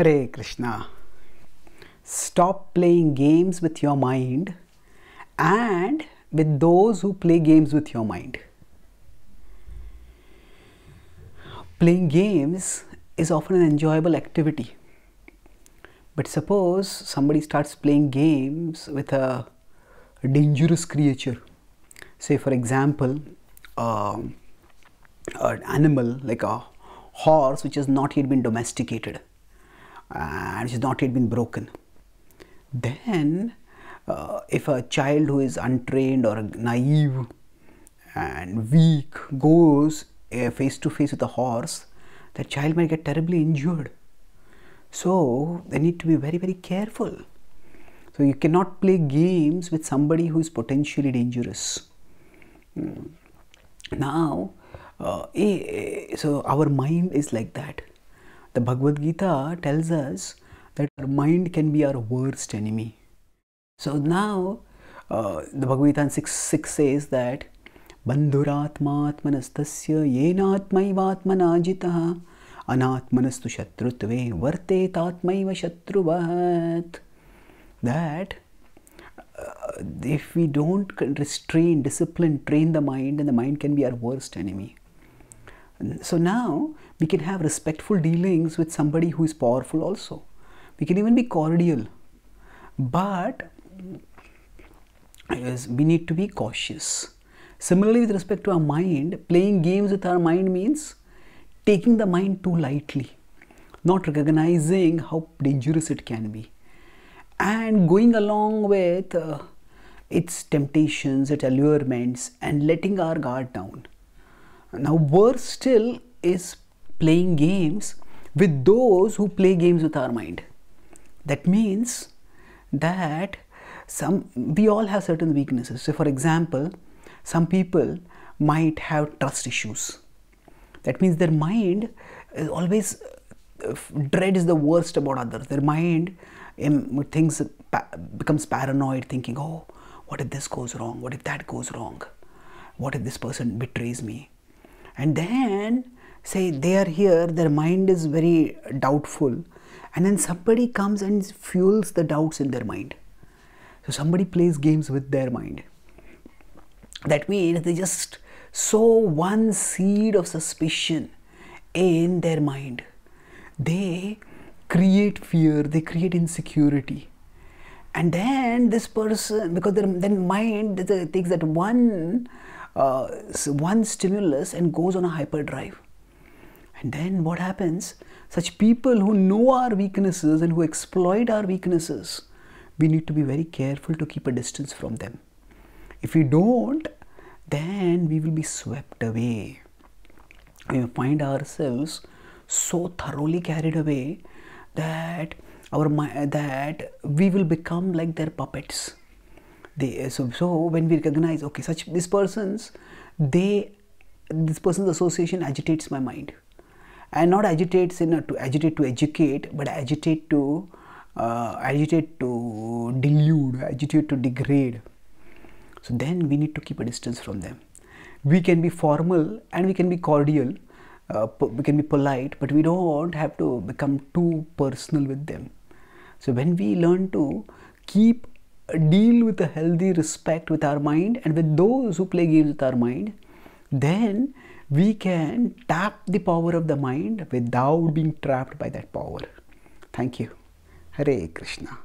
Hare Krishna. Stop playing games with your mind and with those who play games with your mind. Playing games is often an enjoyable activity. But suppose somebody starts playing games with a dangerous creature. Say, for example, um, an animal like a horse which has not yet been domesticated and which has not yet been broken. Then, uh, if a child who is untrained or naive and weak goes face to face with a horse, that child might get terribly injured. So, they need to be very, very careful. So, you cannot play games with somebody who is potentially dangerous. Hmm. Now, uh, so our mind is like that. The Bhagavad Gita tells us that our mind can be our worst enemy. So now, uh, the Bhagavad Gita 6, 6 says that बन्धुरात्मात्मनस्तस्य येनात्मैवात्मना जितः अनात्मनस्तु शत्रुत्वे वर्तेतात्मैव शत्रुवत् that uh, if we don't restrain, discipline, train the mind, then the mind can be our worst enemy. so now we can have respectful dealings with somebody who is powerful also. We can even be cordial. But yes, we need to be cautious. Similarly, with respect to our mind, playing games with our mind means taking the mind too lightly, not recognizing how dangerous it can be, and going along with uh, its temptations, its allurements, and letting our guard down. Now, worse still is playing games with those who play games with our mind. That means that some we all have certain weaknesses. So, for example, some people might have trust issues. That means their mind is always dread is the worst about others. Their mind thinks becomes paranoid, thinking, "Oh, what if this goes wrong? What if that goes wrong? What if this person betrays me?" And then say they are here their mind is very doubtful. And then somebody comes and fuels the doubts in their mind. So somebody plays games with their mind. That means they just sow one seed of suspicion in their mind. They create fear they create insecurity. And then this person because their then mind takes that one uh, one stimulus and goes on a hyperdrive. And then what happens? Such people who know our weaknesses and who exploit our weaknesses, we need to be very careful to keep a distance from them. If we don't, then we will be swept away. We find ourselves so thoroughly carried away that our that we will become like their puppets they so, so when we recognize okay such these persons they this person's association agitates my mind. And not agitates in a, to agitate to educate but agitate to uh, agitate to delude agitate to degrade. So then we need to keep a distance from them. We can be formal and we can be cordial uh, we can be polite but we don't have to become too personal with them. So when we learn to keep deal with a healthy respect with our mind and with those who play games with our mind, then we can tap the power of the mind without being trapped by that power. Thank you. Hare Krishna.